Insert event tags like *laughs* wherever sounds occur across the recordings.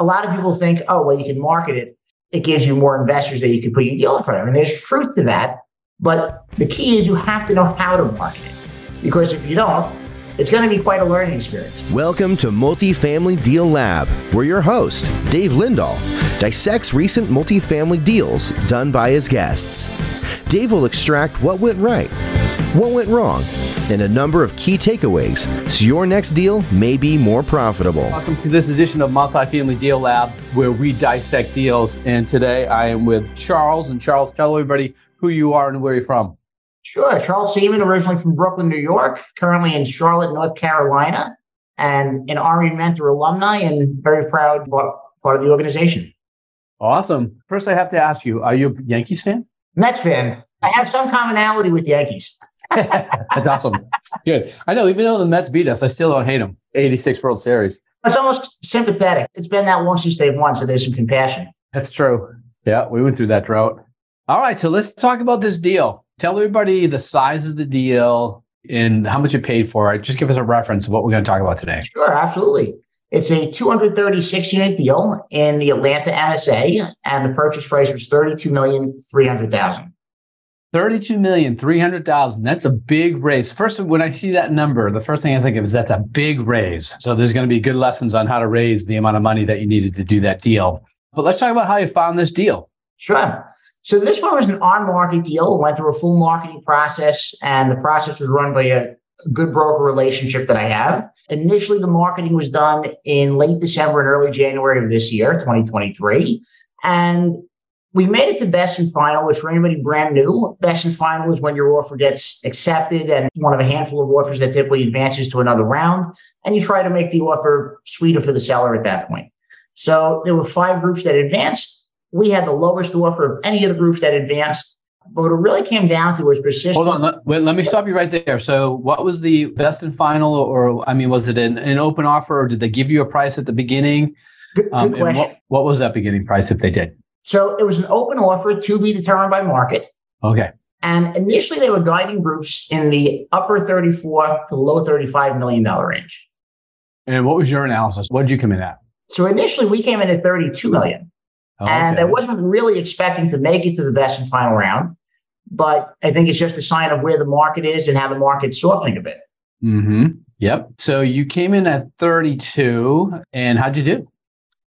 a lot of people think, oh, well, you can market it. It gives you more investors that you can put your deal in front of. And there's truth to that. But the key is you have to know how to market it. Because if you don't, it's going to be quite a learning experience. Welcome to Multifamily Deal Lab, where your host, Dave Lindahl, dissects recent multifamily deals done by his guests. Dave will extract what went right, what went wrong, and a number of key takeaways so your next deal may be more profitable. Welcome to this edition of Multifamily Deal Lab, where we dissect deals. And today I am with Charles. And Charles, tell everybody who you are and where you're from. Sure. Charles Seaman, originally from Brooklyn, New York, currently in Charlotte, North Carolina, and an RE Mentor alumni and very proud part of the organization. Awesome. First, I have to ask you, are you a Yankees fan? Mets fan. I have some commonality with Yankees. *laughs* That's awesome. Good. I know, even though the Mets beat us, I still don't hate them. 86 World Series. It's almost sympathetic. It's been that long since they've won, so there's some compassion. That's true. Yeah, we went through that drought. All right, so let's talk about this deal. Tell everybody the size of the deal and how much you paid for it. Just give us a reference of what we're going to talk about today. Sure, absolutely. It's a 236 unit deal in the Atlanta MSA, and the purchase price was 32,300,000. 32 million 300,000 that's a big raise. First when i see that number the first thing i think of is that's a big raise. So there's going to be good lessons on how to raise the amount of money that you needed to do that deal. But let's talk about how you found this deal. Sure. So this one was an on-market deal. Went through a full marketing process and the process was run by a good broker relationship that i have. Initially the marketing was done in late december and early january of this year 2023 and we made it to best and final, which for anybody brand new, best and final is when your offer gets accepted and one of a handful of offers that typically advances to another round. And you try to make the offer sweeter for the seller at that point. So there were five groups that advanced. We had the lowest offer of any of the groups that advanced. But what it really came down to was persistence. Hold on, let, wait, let me stop you right there. So, what was the best and final, or I mean, was it an, an open offer, or did they give you a price at the beginning? Good, good um, question. What, what was that beginning price if they did? So it was an open offer to be determined by market. Okay. And initially, they were guiding groups in the upper 34 to low 35 million dollar range. And what was your analysis? What did you come in at? So initially, we came in at 32 million. Oh, okay. And I wasn't really expecting to make it to the best and final round. But I think it's just a sign of where the market is and how the market's softening a bit. Mm-hmm. Yep. So you came in at 32, and how'd you do?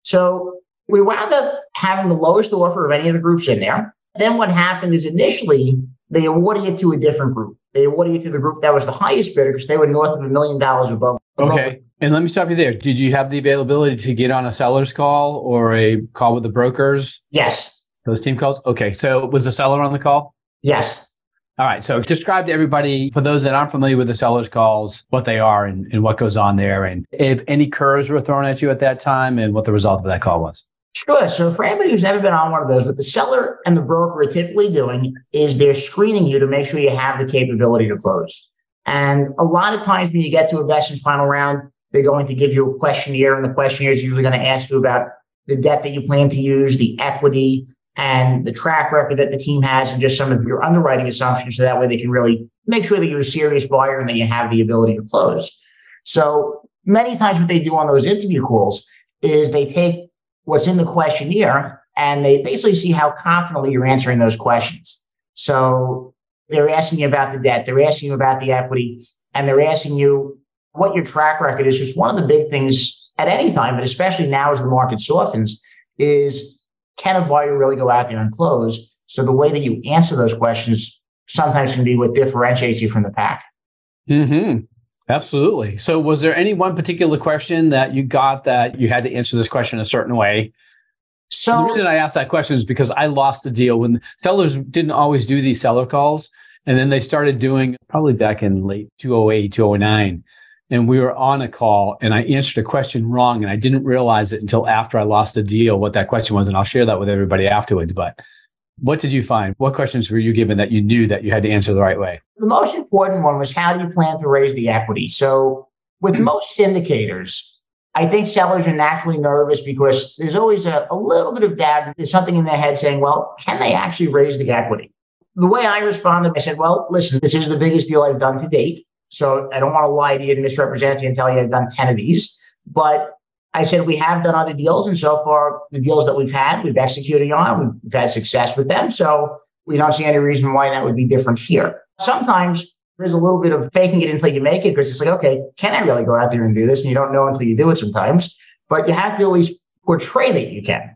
So we wound up having the lowest offer of any of the groups in there. Then what happened is initially they awarded it to a different group. They awarded it to the group that was the highest bidder because they were north of a million dollars above. Okay. And let me stop you there. Did you have the availability to get on a seller's call or a call with the brokers? Yes. Those team calls? Okay. So was the seller on the call? Yes. All right. So describe to everybody, for those that aren't familiar with the seller's calls, what they are and, and what goes on there, and if any curves were thrown at you at that time and what the result of that call was. Sure. So for anybody who's never been on one of those, what the seller and the broker are typically doing is they're screening you to make sure you have the capability to close. And a lot of times when you get to a best and final round, they're going to give you a questionnaire, and the questionnaire is usually going to ask you about the debt that you plan to use, the equity, and the track record that the team has, and just some of your underwriting assumptions. So that way they can really make sure that you're a serious buyer and that you have the ability to close. So many times what they do on those interview calls is they take what's in the questionnaire and they basically see how confidently you're answering those questions. So they're asking you about the debt, they're asking you about the equity, and they're asking you what your track record is. Just one of the big things at any time, but especially now as the market softens, is can a buyer really go out there and close? So the way that you answer those questions sometimes can be what differentiates you from the pack. Hmm. Absolutely. So, was there any one particular question that you got that you had to answer this question a certain way? So, the reason I asked that question is because I lost the deal when sellers didn't always do these seller calls. And then they started doing probably back in late 2008, 2009. And we were on a call and I answered a question wrong. And I didn't realize it until after I lost the deal what that question was. And I'll share that with everybody afterwards. But what did you find? What questions were you given that you knew that you had to answer the right way? The most important one was how do you plan to raise the equity? So, with mm-hmm. most syndicators, I think sellers are naturally nervous because there's always a, a little bit of doubt. There's something in their head saying, well, can they actually raise the equity? The way I responded, I said, well, listen, this is the biggest deal I've done to date. So I don't want to lie to you and misrepresent you and tell you I've done 10 of these. But I said, we have done other deals. And so far, the deals that we've had, we've executed on, we've had success with them. So we don't see any reason why that would be different here. Sometimes there's a little bit of faking it until you make it because it's like, okay, can I really go out there and do this? And you don't know until you do it sometimes, but you have to at least portray that you can.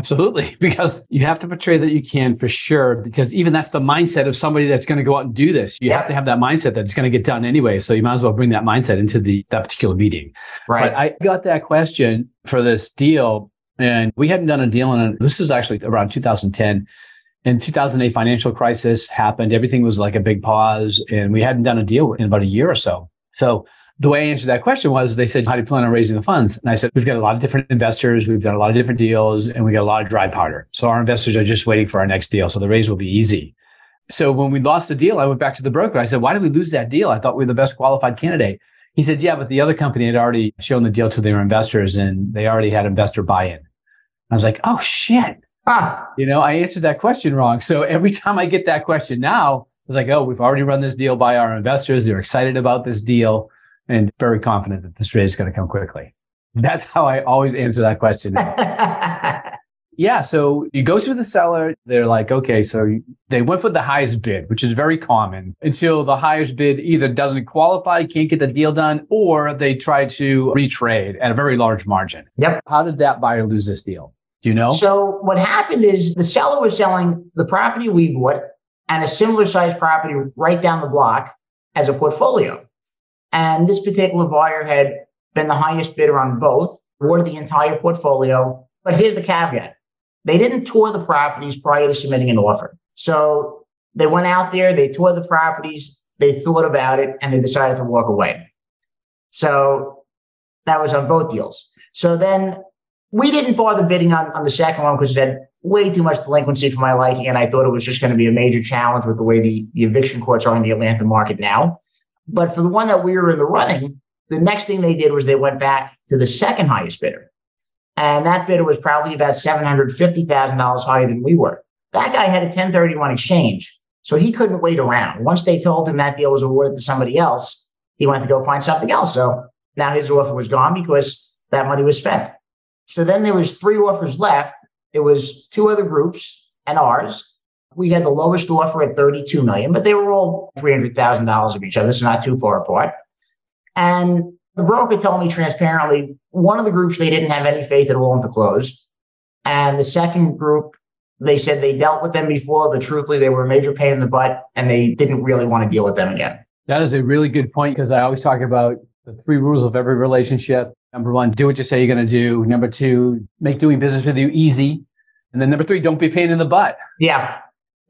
Absolutely. *laughs* Because you have to portray that you can for sure. Because even that's the mindset of somebody that's going to go out and do this. You have to have that mindset that it's going to get done anyway. So you might as well bring that mindset into the that particular meeting. Right. But I got that question for this deal, and we hadn't done a deal in this is actually around 2010. In 2008, financial crisis happened. Everything was like a big pause, and we hadn't done a deal in about a year or so. So the way I answered that question was they said, How do you plan on raising the funds? And I said, We've got a lot of different investors, we've done a lot of different deals, and we got a lot of dry powder. So our investors are just waiting for our next deal. So the raise will be easy. So when we lost the deal, I went back to the broker. I said, Why did we lose that deal? I thought we were the best qualified candidate. He said, Yeah, but the other company had already shown the deal to their investors and they already had investor buy in. I was like, Oh shit. Ah. You know, I answered that question wrong. So every time I get that question now, I was like, Oh, we've already run this deal by our investors. They're excited about this deal and very confident that this trade is going to come quickly. That's how I always answer that question. *laughs* yeah. So you go to the seller, they're like, okay, so they went for the highest bid, which is very common until the highest bid either doesn't qualify, can't get the deal done, or they try to retrade at a very large margin. Yep. How did that buyer lose this deal? Do you know? So what happened is the seller was selling the property we bought and a similar sized property right down the block as a portfolio. And this particular buyer had been the highest bidder on both, awarded the entire portfolio. But here's the caveat they didn't tour the properties prior to submitting an offer. So they went out there, they toured the properties, they thought about it, and they decided to walk away. So that was on both deals. So then we didn't bother bidding on, on the second one because it had way too much delinquency for my liking. And I thought it was just going to be a major challenge with the way the, the eviction courts are in the Atlanta market now. But for the one that we were in the running, the next thing they did was they went back to the second highest bidder. And that bidder was probably about $750,000 higher than we were. That guy had a 1031 exchange. So he couldn't wait around. Once they told him that deal was awarded to somebody else, he went to go find something else. So now his offer was gone because that money was spent. So then there was three offers left. It was two other groups and ours. We had the lowest offer at 32 million, but they were all $300,000 of each other, so not too far apart. And the broker told me transparently, one of the groups they didn't have any faith at all into close. And the second group, they said they dealt with them before, but truthfully, they were a major pain in the butt and they didn't really want to deal with them again. That is a really good point because I always talk about the three rules of every relationship. Number one, do what you say you're going to do. Number two, make doing business with you easy. And then number three, don't be pain in the butt. Yeah.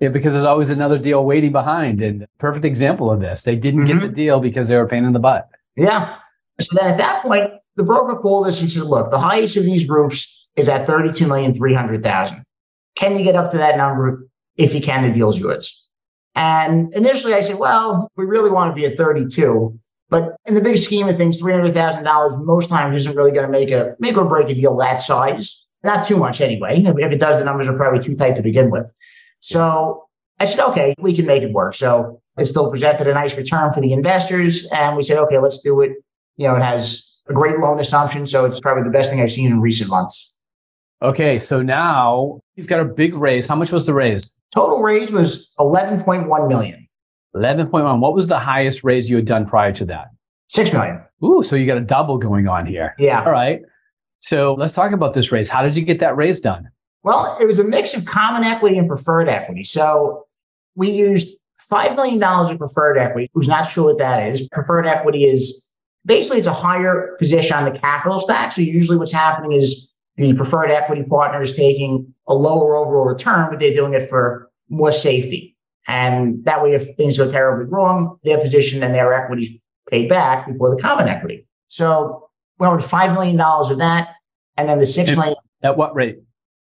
Yeah, because there's always another deal waiting behind. And perfect example of this. They didn't mm-hmm. get the deal because they were a pain in the butt. Yeah. So then at that point, the broker called us and said, look, the highest of these groups is at 32,300,000. Can you get up to that number? If you can, the deal's yours. And initially I said, well, we really want to be at 32. But in the big scheme of things, $300,000 most times isn't really going to make a make or break a deal that size. Not too much anyway. If it does, the numbers are probably too tight to begin with. So I said, okay, we can make it work. So it still presented a nice return for the investors. And we said, okay, let's do it. You know, it has a great loan assumption. So it's probably the best thing I've seen in recent months. Okay. So now you've got a big raise. How much was the raise? Total raise was 11.1 million. 11.1. What was the highest raise you had done prior to that? 6 million. Ooh, so you got a double going on here. Yeah. All right. So let's talk about this raise. How did you get that raise done? Well, it was a mix of common equity and preferred equity. So we used $5 million of preferred equity. Who's not sure what that is? Preferred equity is basically it's a higher position on the capital stack. So usually what's happening is the preferred equity partner is taking a lower overall return, but they're doing it for more safety. And that way, if things go terribly wrong, their position and their equity is paid back before the common equity. So we went with $5 million of that. And then the $6 million. At what rate?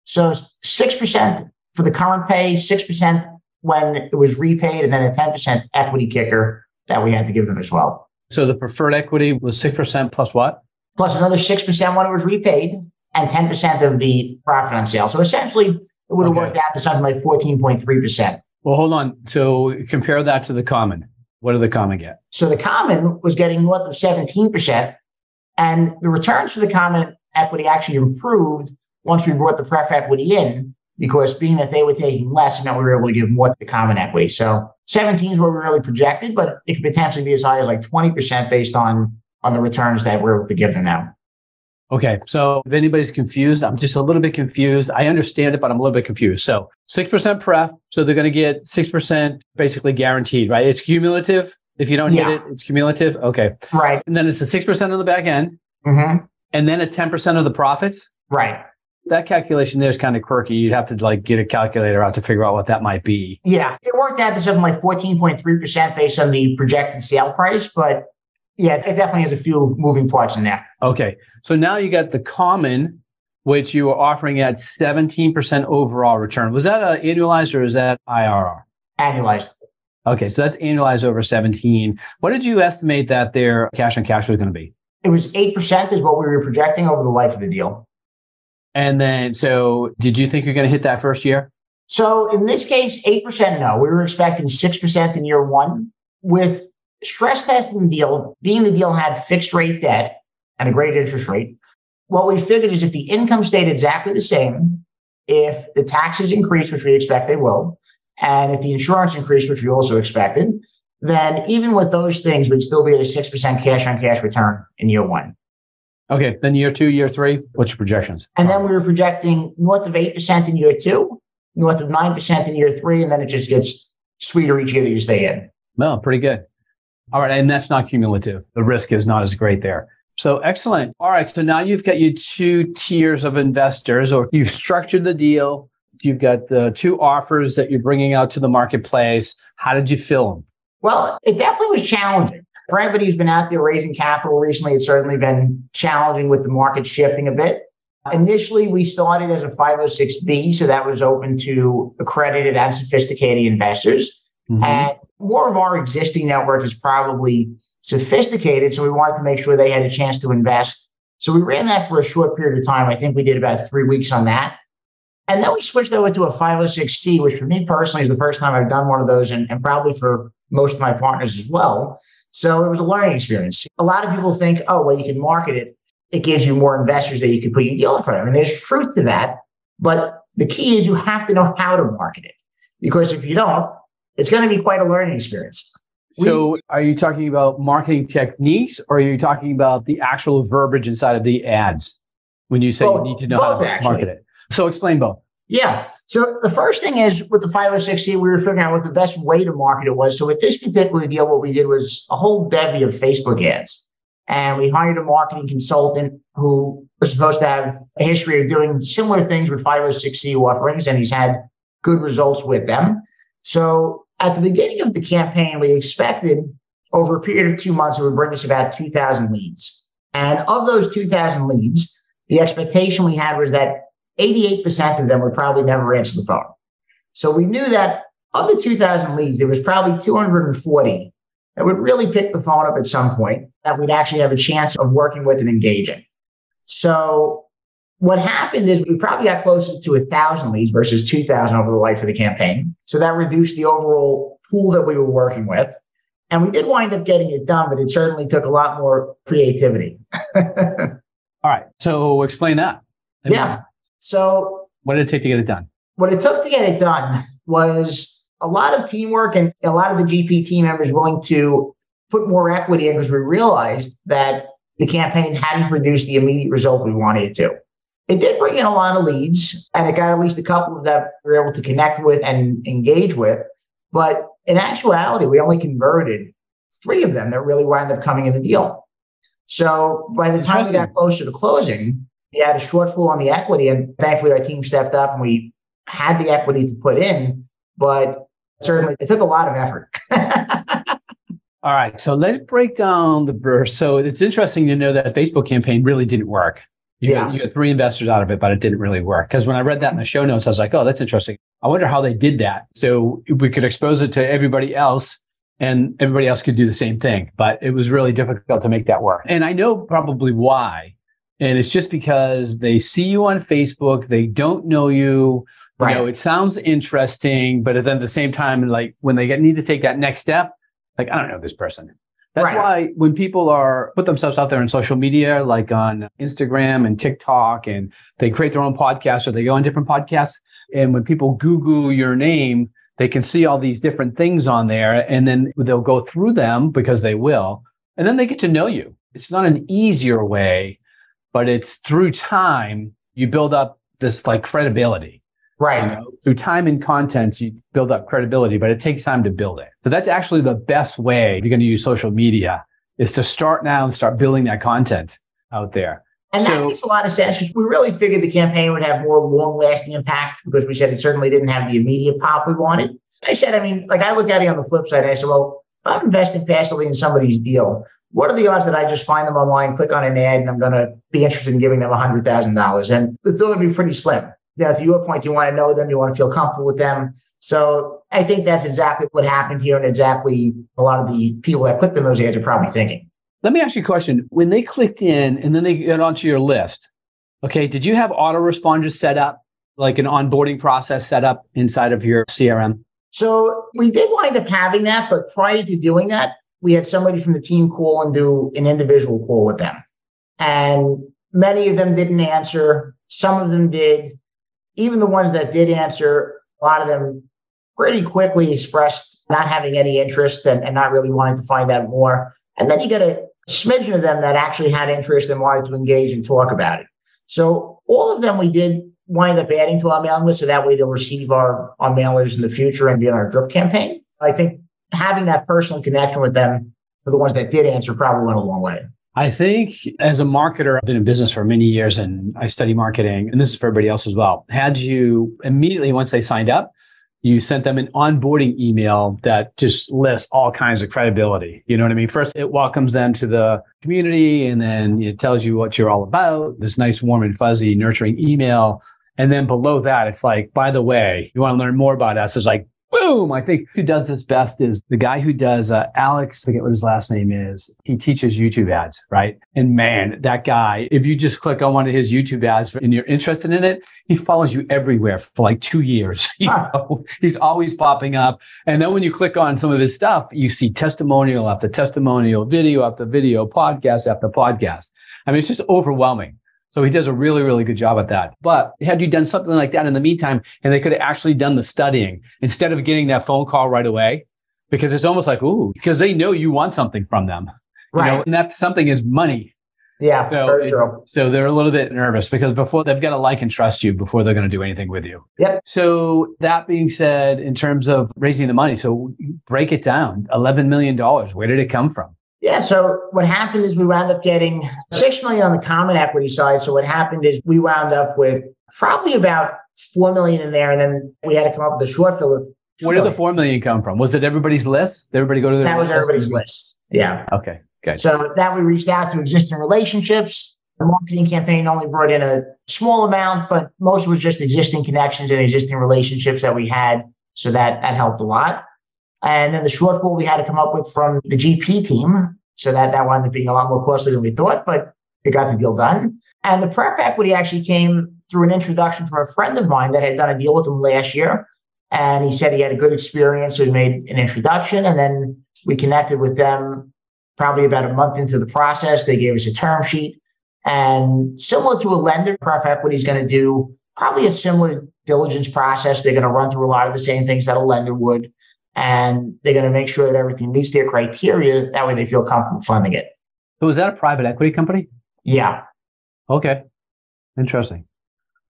So 6% for the current pay, 6% when it was repaid, and then a 10% equity kicker that we had to give them as well. So the preferred equity was 6% plus what? Plus another 6% when it was repaid and 10% of the profit on sale. So essentially, it would have okay. worked out to something like 14.3%. Well, hold on. So compare that to the common. What did the common get? So the common was getting north of 17%, and the returns for the common equity actually improved once we brought the pref equity in because being that they were taking less, meant we were able to give more to the common equity. So 17 is what we really projected, but it could potentially be as high as like 20% based on on the returns that we're able to give them now. Okay. So if anybody's confused, I'm just a little bit confused. I understand it, but I'm a little bit confused. So 6% pref. So they're going to get 6% basically guaranteed, right? It's cumulative. If you don't yeah. hit it, it's cumulative. Okay. Right. And then it's the 6% on the back end. Mm-hmm. And then a 10% of the profits. Right. That calculation there is kind of quirky. You'd have to like get a calculator out to figure out what that might be. Yeah. It worked out to something like 14.3% based on the projected sale price, but yeah, it definitely has a few moving parts in there. Okay. So now you got the common, which you were offering at 17% overall return. Was that uh, annualized or is that IRR? Annualized. Okay. So that's annualized over 17. What did you estimate that their cash on cash was going to be? It was 8% is what we were projecting over the life of the deal. And then, so did you think you're going to hit that first year? So in this case, 8% no. We were expecting 6% in year one. With stress testing the deal, being the deal had fixed rate debt and a great interest rate, what we figured is if the income stayed exactly the same, if the taxes increase, which we expect they will, and if the insurance increased, which we also expected, then even with those things, we'd still be at a 6% cash on cash return in year one. Okay. Then year two, year three, what's your projections? And then we were projecting north of 8% in year two, north of 9% in year three, and then it just gets sweeter each year that you stay in. Well, pretty good. All right. And that's not cumulative. The risk is not as great there. So excellent. All right. So now you've got your two tiers of investors, or you've structured the deal. You've got the two offers that you're bringing out to the marketplace. How did you fill them? Well, it definitely was challenging. For anybody who's been out there raising capital recently, it's certainly been challenging with the market shifting a bit. Initially, we started as a 506B, so that was open to accredited and sophisticated investors. Mm-hmm. And more of our existing network is probably sophisticated, so we wanted to make sure they had a chance to invest. So we ran that for a short period of time. I think we did about three weeks on that. And then we switched over to a 506C, which for me personally is the first time I've done one of those, and, and probably for most of my partners as well. So it was a learning experience. A lot of people think, oh, well, you can market it. It gives you more investors that you can put your deal in front of. And there's truth to that. But the key is you have to know how to market it. Because if you don't, it's going to be quite a learning experience. So, are you talking about marketing techniques or are you talking about the actual verbiage inside of the ads when you say both, you need to know how to actually. market it? So, explain both. Yeah. So the first thing is with the 506C, we were figuring out what the best way to market it was. So with this particular deal, what we did was a whole bevy of Facebook ads. And we hired a marketing consultant who was supposed to have a history of doing similar things with 506C offerings, and he's had good results with them. So at the beginning of the campaign, we expected over a period of two months, it would bring us about 2,000 leads. And of those 2,000 leads, the expectation we had was that 88% of them would probably never answer the phone. So we knew that of the 2,000 leads, there was probably 240 that would really pick the phone up at some point that we'd actually have a chance of working with and engaging. So what happened is we probably got closer to 1,000 leads versus 2,000 over the life of the campaign. So that reduced the overall pool that we were working with. And we did wind up getting it done, but it certainly took a lot more creativity. *laughs* All right. So explain that. yeah. So, what did it take to get it done? What it took to get it done was a lot of teamwork and a lot of the GP team members willing to put more equity in because we realized that the campaign hadn't produced the immediate result we wanted it to. It did bring in a lot of leads, and it got at least a couple of that we were able to connect with and engage with. But in actuality, we only converted three of them that really wound up coming in the deal. So by the time we got closer to closing, we had a shortfall on the equity, and thankfully our team stepped up and we had the equity to put in, but certainly it took a lot of effort. *laughs* All right, so let's break down the burst. So it's interesting to know that Facebook campaign really didn't work. You, yeah. got, you got three investors out of it, but it didn't really work. Because when I read that in the show notes, I was like, oh, that's interesting. I wonder how they did that. So we could expose it to everybody else and everybody else could do the same thing. But it was really difficult to make that work. And I know probably why and it's just because they see you on Facebook, they don't know you. Right. You know, it sounds interesting, but then at the same time, like when they get, need to take that next step, like I don't know this person. That's right. why when people are put themselves out there in social media, like on Instagram and TikTok, and they create their own podcast or they go on different podcasts, and when people Google your name, they can see all these different things on there, and then they'll go through them because they will, and then they get to know you. It's not an easier way, but it's through time you build up this like credibility. Right. You know, through time and content, you build up credibility, but it takes time to build it. So that's actually the best way you're going to use social media is to start now and start building that content out there. And so, that makes a lot of sense because we really figured the campaign would have more long lasting impact because we said it certainly didn't have the immediate pop we wanted. I said, I mean, like I look at it on the flip side, I said, well, if I'm investing passively in somebody's deal, what are the odds that I just find them online, click on an ad, and I'm going to be interested in giving them $100,000? And the thought would be pretty slim Now, to your point, you want to know them, you want to feel comfortable with them. So I think that's exactly what happened here, and exactly a lot of the people that clicked on those ads are probably thinking. Let me ask you a question. When they clicked in and then they get onto your list, okay, did you have autoresponders set up, like an onboarding process set up inside of your CRM? So we did wind up having that, but prior to doing that, we had somebody from the team call and do an individual call with them. And many of them didn't answer, some of them did even the ones that did answer, a lot of them pretty quickly expressed not having any interest and, and not really wanting to find out more. And then you get a smidgen of them that actually had interest and wanted to engage and talk about it. So all of them we did wind up adding to our mailing list so that way they'll receive our, our mailers in the future and be on our drip campaign. I think having that personal connection with them for the ones that did answer probably went a long way. I think as a marketer, I've been in business for many years and I study marketing, and this is for everybody else as well. Had you immediately, once they signed up, you sent them an onboarding email that just lists all kinds of credibility. You know what I mean? First, it welcomes them to the community and then it tells you what you're all about, this nice, warm and fuzzy, nurturing email. And then below that, it's like, by the way, you want to learn more about us? It's like, boom. I think who does this best is the guy who does uh, Alex, I forget what his last name is. He teaches YouTube ads, right? And man, that guy, if you just click on one of his YouTube ads and you're interested in it, he follows you everywhere for like two years. *laughs* You know? He's always popping up. And then when you click on some of his stuff, you see testimonial after testimonial, video after video, podcast after podcast. I mean, it's just overwhelming. So he does a really, really good job at that. But had you done something like that in the meantime, and they could have actually done the studying instead of getting that phone call right away, because it's almost like, ooh, because they know you want something from them. Right. You know, and that something is money. Yeah. So, it, so they're a little bit nervous because before they've got to like and trust you before they're going to do anything with you. Yep. So that being said, in terms of raising the money, so break it down. $11 million. Where did it come from? Yeah. So what happened is we wound up getting six million on the common equity side. So what happened is we wound up with probably about four million in there, and then we had to come up with a shortfall of. Where did the four million come from? Was it everybody's list? Did everybody go to their That was everybody's list. Yeah. Okay. Good. So that we reached out to existing relationships. The marketing campaign only brought in a small amount, but most was just existing connections and existing relationships that we had. So that that helped a lot. And then the shortfall we had to come up with from the GP team. So that, that wound up being a lot more costly than we thought, but they got the deal done. And the pref equity actually came through an introduction from a friend of mine that had done a deal with him last year. And he said he had a good experience. So he made an introduction and then we connected with them probably about a month into the process. They gave us a term sheet. And similar to a lender, pref equity is going to do probably a similar diligence process. They're going to run through a lot of the same things that a lender would and they're going to make sure that everything meets their criteria. That way they feel comfortable funding it. So is that a private equity company? Yeah. Okay. Interesting.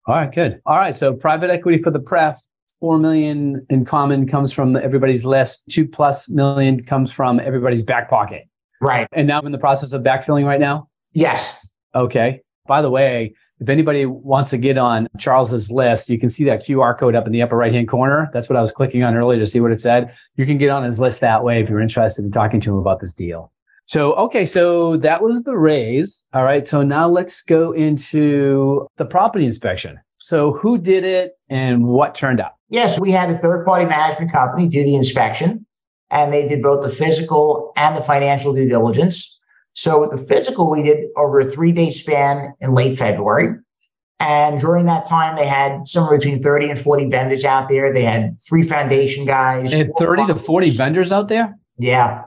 All right, good. All right. So private equity for the pref, four million in common comes from everybody's list. Two plus million comes from everybody's back pocket. Right. And now I'm in the process of backfilling right now? Yes. Okay. By the way, if anybody wants to get on Charles's list, you can see that QR code up in the upper right hand corner. That's what I was clicking on earlier to see what it said. You can get on his list that way if you're interested in talking to him about this deal. So, okay, so that was the raise. All right. So now let's go into the property inspection. So, who did it and what turned up? Yes, we had a third party management company do the inspection, and they did both the physical and the financial due diligence. So the physical we did over a three day span in late February. And during that time, they had somewhere between 30 and 40 vendors out there. They had three foundation guys. They had 30 to 40 vendors out there? Yeah.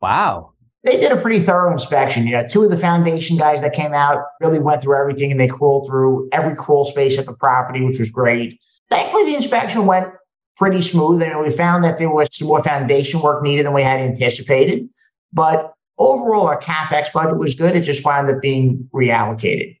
Wow. they did a pretty thorough inspection. You know, two of the foundation guys that came out really went through everything and they crawled through every crawl space at the property, which was great. Thankfully, the inspection went pretty smooth. And we found that there was some more foundation work needed than we had anticipated. But overall, our CapEx budget was good. It just wound up being reallocated.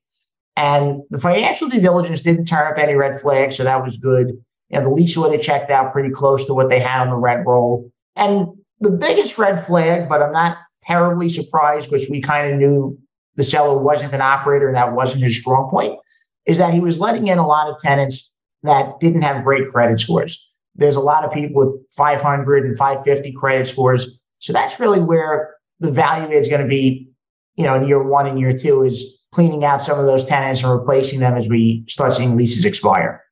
And the financial due diligence didn't turn up any red flags, so that was good. You know, the lease would have checked out pretty close to what they had on the rent roll. And the biggest red flag, but I'm not terribly surprised because we kind of knew the seller wasn't an operator and that wasn't his strong point, is that he was letting in a lot of tenants that didn't have great credit scores. There's a lot of people with 500 and 550 credit scores. So that's really where the value is going to be, you know, in year one and year two is cleaning out some of those tenants and replacing them as we start seeing leases expire.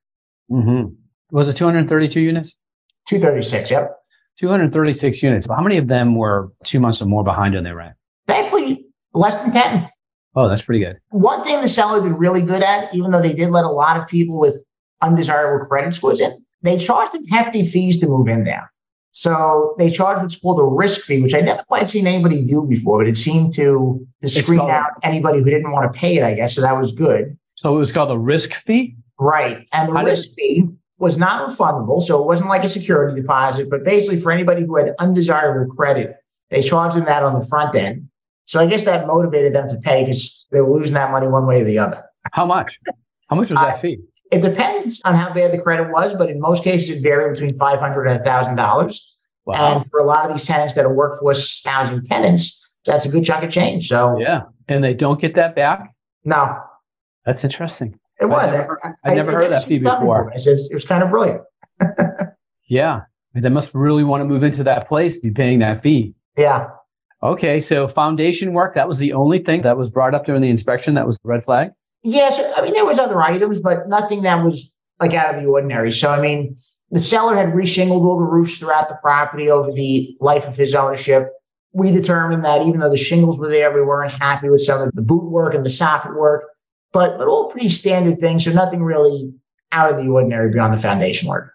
Mm-hmm. Was it 232 units? 236, yep. 236 units. How many of them were two months or more behind on their rent? Thankfully, less than 10. Oh, that's pretty good. One thing the seller did really good at, even though they did let a lot of people with undesirable credit scores in, they charged them hefty fees to move in there. So they charged what's called a risk fee, which I never quite seen anybody do before, but it seemed to, to screen out anybody who didn't want to pay it, I guess. So that was good. So it was called a risk fee? Right. And the How risk did... fee was not refundable. So it wasn't like a security deposit, but basically for anybody who had undesirable credit, they charged them that on the front end. So I guess that motivated them to pay because they were losing that money one way or the other. How much? How much was that uh, fee? It depends on how bad the credit was, but in most cases, it varied between five hundred and thousand dollars. Wow. And for a lot of these tenants that are workforce housing tenants, that's a good chunk of change. So yeah, and they don't get that back. No, that's interesting. It was. I never, I, I never heard that fee before. It was, it was kind of brilliant. *laughs* yeah, they must really want to move into that place, be paying that fee. Yeah. Okay, so foundation work, that was the only thing that was brought up during the inspection that was red flag? Yes, I mean there was other items, but nothing that was like out of the ordinary. So I mean, the seller had reshingled all the roofs throughout the property over the life of his ownership. We determined that even though the shingles were there, we weren't happy with some of the boot work and the socket work, but but all pretty standard things. So nothing really out of the ordinary beyond the foundation work.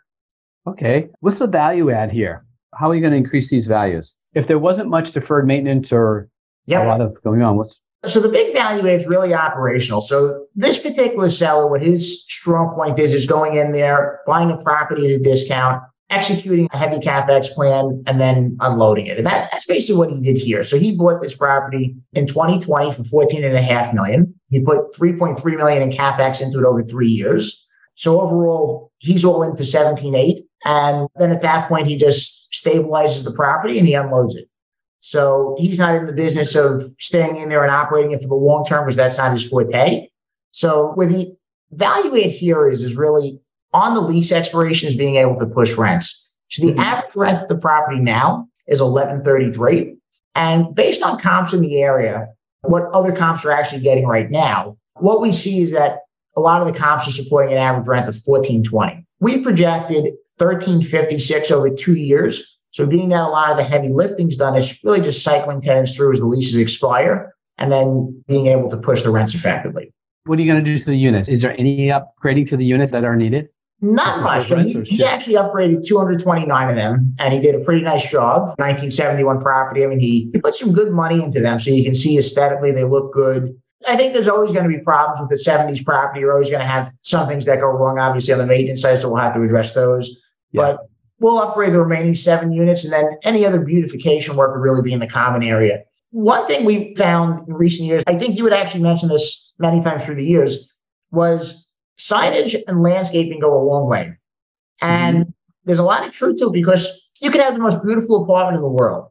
Okay, what's the value add here? How are you going to increase these values? If there wasn't much deferred maintenance or yep. a lot of going on, what's so the big value is really operational. So this particular seller, what his strong point is, is going in there, buying a property at a discount, executing a heavy capex plan, and then unloading it. And that, that's basically what he did here. So he bought this property in 2020 for 14 and a half million. He put 3.3 million in capex into it over three years. So overall, he's all in for 17.8. And then at that point, he just stabilizes the property and he unloads it. So he's not in the business of staying in there and operating it for the long term because that's not his forte. So where the value add here is, is really on the lease expiration is being able to push rents. So the mm-hmm. average rent of the property now is 1133. And based on comps in the area, what other comps are actually getting right now, what we see is that a lot of the comps are supporting an average rent of 1420. We projected 1356 over two years so being that a lot of the heavy lifting's done, it's really just cycling tenants through as the leases expire and then being able to push the rents effectively. What are you going to do to the units? Is there any upgrading to the units that are needed? Not much. So he, he, actually upgraded 229 of them and he did a pretty nice job. 1971 property. I mean, he, he put some good money into them so you can see aesthetically they look good. I think there's always going to be problems with the 70s property. You're always going to have some things that go wrong, obviously, on the maintenance side, so we'll have to address those. Yeah. But We'll upgrade the remaining seven units, and then any other beautification work would really be in the common area. One thing we found in recent years, I think you would actually mention this many times through the years, was signage and landscaping go a long way. And mm-hmm. there's a lot of truth to it because you can have the most beautiful apartment in the world.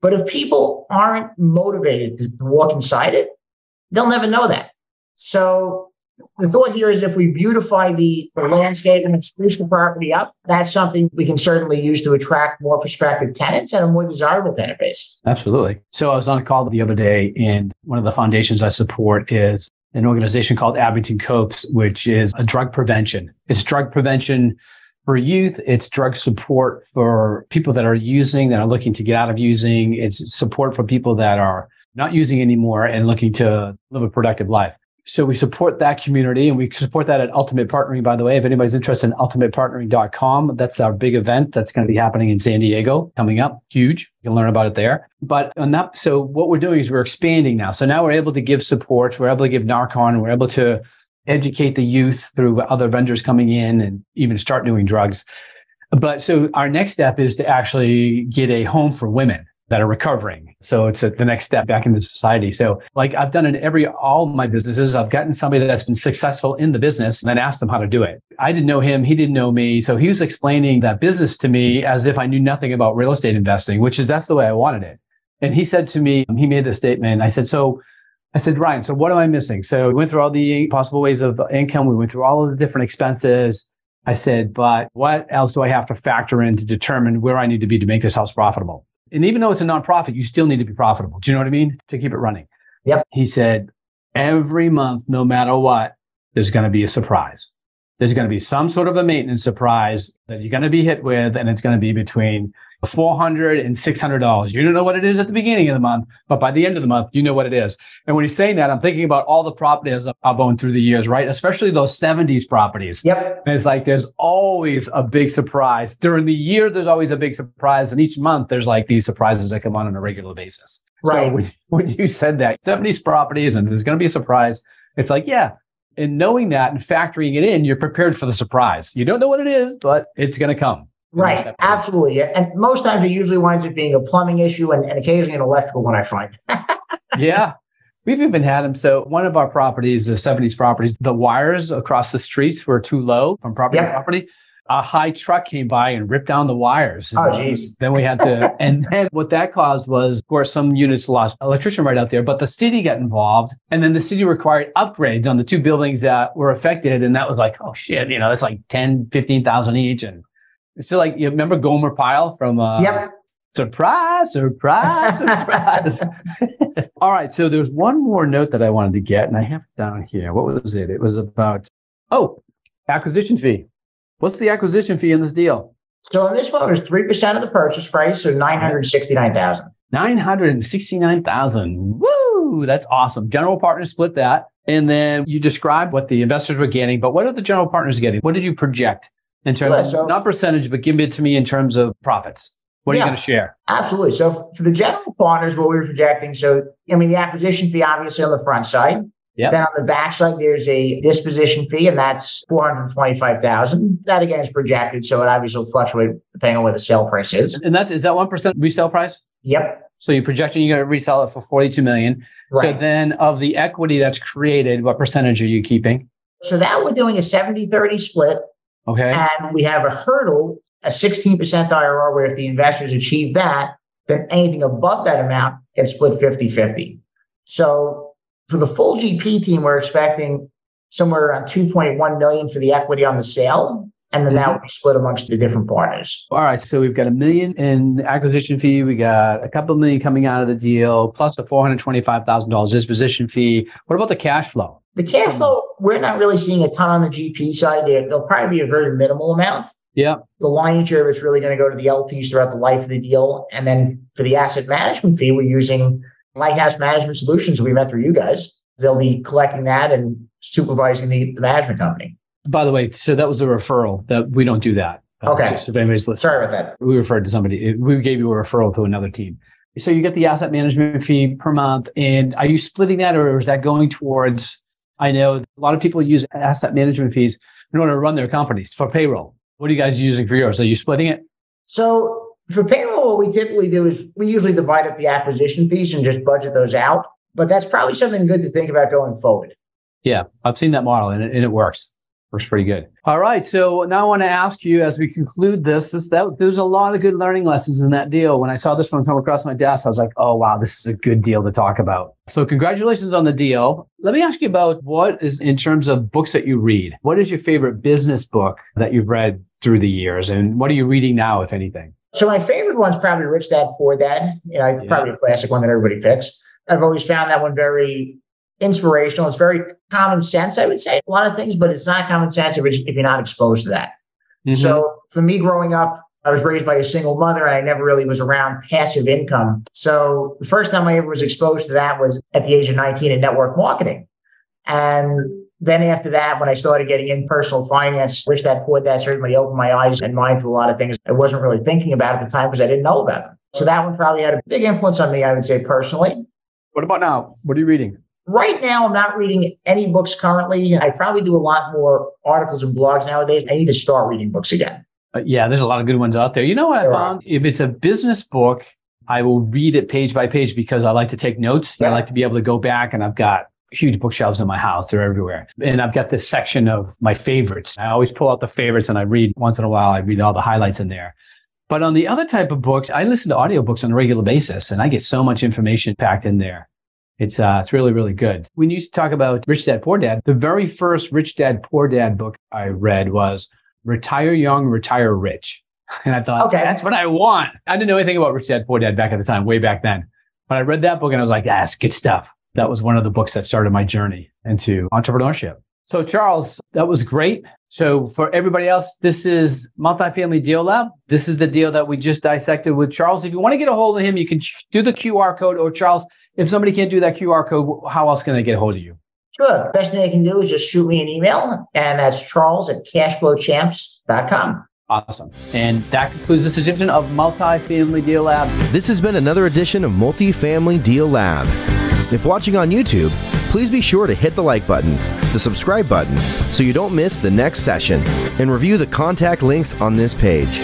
But if people aren't motivated to walk inside it, they'll never know that. So the thought here is if we beautify the, the landscape and spruce the property up, that's something we can certainly use to attract more prospective tenants and a more desirable tenant base. Absolutely. So I was on a call the other day, and one of the foundations I support is an organization called Abington Copes, which is a drug prevention. It's drug prevention for youth. It's drug support for people that are using, that are looking to get out of using. It's support for people that are not using anymore and looking to live a productive life so we support that community and we support that at Ultimate Partnering, by the way. If anybody's interested in ultimatepartnering.com, that's our big event that's going to be happening in San Diego coming up. Huge. You can learn about it there. But so what we're doing is we're expanding now. So now we're able to give support. We're able to give Narcan We're able to educate the youth through other vendors coming in and even start doing drugs. But so our next step is to actually get a home for women that are recovering. So it's a, the next step back into society. So like I've done in every all my businesses, I've gotten somebody that's been successful in the business and then asked them how to do it. I didn't know him, he didn't know me. So he was explaining that business to me as if I knew nothing about real estate investing, which is that's the way I wanted it. And he said to me, he made this statement. I said, so I said, Ryan, so what am I missing? So we went through all the possible ways of income. We went through all of the different expenses. I said, but what else do I have to factor in to determine where I need to be to make this house profitable? And even though it's a nonprofit, you still need to be profitable. Do you know what I mean? To keep it running. Yep. He said, every month, no matter what, there's going to be a surprise. There's going to be some sort of a maintenance surprise that you're going to be hit with, and it's going to be between 400 and $600. You don't know what it is at the beginning of the month, but by the end of the month, you know what it is. And when you're saying that, I'm thinking about all the properties I've owned through the years, right? Especially those 70s properties. Yep. And it's like there's always a big surprise. During the year, there's always a big surprise. And each month, there's like these surprises that come on on a regular basis. Right. So when, when you said that 70s properties and there's going to be a surprise, it's like, yeah. And knowing that and factoring it in, you're prepared for the surprise. You don't know what it is, but it's going to come. Right, absolutely. And most times it usually winds up being a plumbing issue and, and occasionally an electrical one, I find. *laughs* yeah. We've even had them. So one of our properties, the 70s properties, the wires across the streets were too low from property yep. to property. A high truck came by and ripped down the wires. Oh, geez. Then we had to, *laughs* and then what that caused was, of course, some units lost electrician right out there, but the city got involved. And then the city required upgrades on the two buildings that were affected. And that was like, oh shit, you know, it's like 10, 15,000 each. And so like you remember Gomer Pyle from uh Yep. Surprise, surprise, surprise. *laughs* All right. So there's one more note that I wanted to get, and I have it down here. What was it? It was about oh, acquisition fee. What's the acquisition fee in this deal? So in this one, it was three percent of the purchase price, so nine hundred sixty-nine thousand. Nine hundred sixty-nine thousand. Woo! That's awesome. General partners split that, and then you described what the investors were getting. But what are the general partners getting? What did you project? in terms yeah, so, of not percentage, but give it to me in terms of profits. What yeah, are you going to share? Absolutely. So for the general partners, what we were projecting, so I mean the acquisition fee obviously on the front side. Yep. Then on the back side, there's a disposition fee, and that's four hundred twenty-five thousand. That again is projected, so it obviously will fluctuate depending on where the sale price is. And that's is that one percent resale price? Yep. So you're projecting you're going to resell it for forty-two million. Right. So then, of the equity that's created, what percentage are you keeping? So that we're doing a 70-30 split. Okay. And we have a hurdle, a 16% IRR, where if the investors achieve that, then anything above that amount gets split 50 50. So for the full GP team, we're expecting somewhere around 2.1 million for the equity on the sale. And then mm-hmm. that will be split amongst the different partners. All right. So we've got a million in acquisition fee. We got a couple million coming out of the deal, plus a $425,000 disposition fee. What about the cash flow? The cash flow, we're not really seeing a ton on the GP side. There, there'll probably be a very minimal amount. Yeah. The lion's share of it's really going to go to the LPs throughout the life of the deal. And then for the asset management fee, we're using Lighthouse Management Solutions we met through you guys. They'll be collecting that and supervising the, the management company. By the way, so that was a referral that we don't do that. Uh, okay. Just if anybody's listening. Sorry about that. We referred to somebody. We gave you a referral to another team. So you get the asset management fee per month. And are you splitting that or is that going towards I know a lot of people use asset management fees in order to run their companies for payroll. What are you guys using for yours? Are you splitting it? So for payroll, what we typically do is we usually divide up the acquisition fees and just budget those out. But that's probably something good to think about going forward. Yeah, I've seen that model and it, and it works works pretty good. All right. So now I want to ask you as we conclude this, is that there's a lot of good learning lessons in that deal. When I saw this one come across my desk, I was like, oh wow, this is a good deal to talk about. So congratulations on the deal. Let me ask you about what is in terms of books that you read. What is your favorite business book that you've read through the years? And what are you reading now, if anything? So my favorite one's probably Rich Dad Poor Dad. You know, yeah. probably a classic one that everybody picks. I've always found that one very inspirational. It's very common sense, I would say, a lot of things, but it's not common sense if, if you're not exposed to that. Mm-hmm. So for me growing up, I was raised by a single mother and I never really was around passive income. So the first time I ever was exposed to that was at the age of 19 in network marketing. And then after that, when I started getting in personal finance, which that Poor that certainly opened my eyes and mind to a lot of things I wasn't really thinking about at the time because I didn't know about them. So that one probably had a big influence on me, I would say personally. What about now? What are you reading? Right now, I'm not reading any books currently. I probably do a lot more articles and blogs nowadays. I need to start reading books again. Uh, yeah, there's a lot of good ones out there. You know what there I found? Are. If it's a business book, I will read it page by page because I like to take notes. I like to be able to go back and I've got huge bookshelves in my house. They're everywhere. And I've got this section of my favorites. I always pull out the favorites and I read once in a while. I read all the highlights in there. But on the other type of books, I listen to audiobooks on a regular basis and I get so much information packed in there. It's uh, it's really really good. When you talk about Rich Dad Poor Dad, the very first Rich Dad Poor Dad book I read was Retire Young, Retire Rich, *laughs* and I thought, okay, that's what I want. I didn't know anything about Rich Dad Poor Dad back at the time, way back then. But I read that book and I was like, that's good stuff. That was one of the books that started my journey into entrepreneurship. So Charles, that was great. So for everybody else, this is Multifamily Deal Lab. This is the deal that we just dissected with Charles. If you want to get a hold of him, you can do the QR code or Charles, if somebody can't do that QR code, how else can they get a hold of you? Sure. Best thing they can do is just shoot me an email, and that's charles at cashflowchamps.com. Awesome. And that concludes this edition of Multifamily Deal Lab. This has been another edition of Multifamily Deal Lab. If watching on YouTube, please be sure to hit the like button, the subscribe button, so you don't miss the next session, and review the contact links on this page.